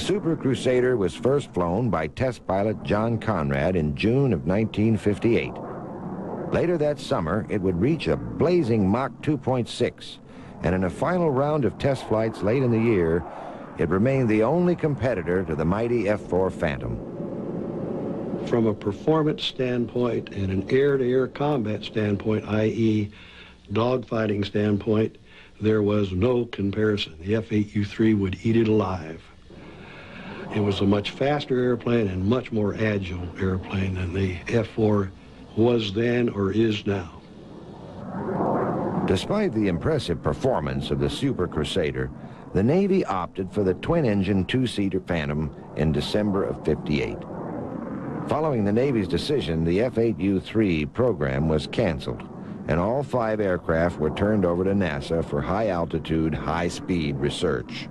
Super Crusader was first flown by test pilot John Konrad in June of 1958. Later that summer, it would reach a blazing Mach 2.6, and in a final round of test flights late in the year, it remained the only competitor to the mighty F-4 Phantom. From a performance standpoint and an air-to-air -air combat standpoint, i.e. dogfighting standpoint, there was no comparison. The F-8U-3 would eat it alive. It was a much faster airplane and much more agile airplane than the F-4 was then or is now. Despite the impressive performance of the Super Crusader, the Navy opted for the twin-engine two-seater Phantom in December of 58. Following the Navy's decision, the F-8U-3 program was canceled, and all five aircraft were turned over to NASA for high-altitude, high-speed research.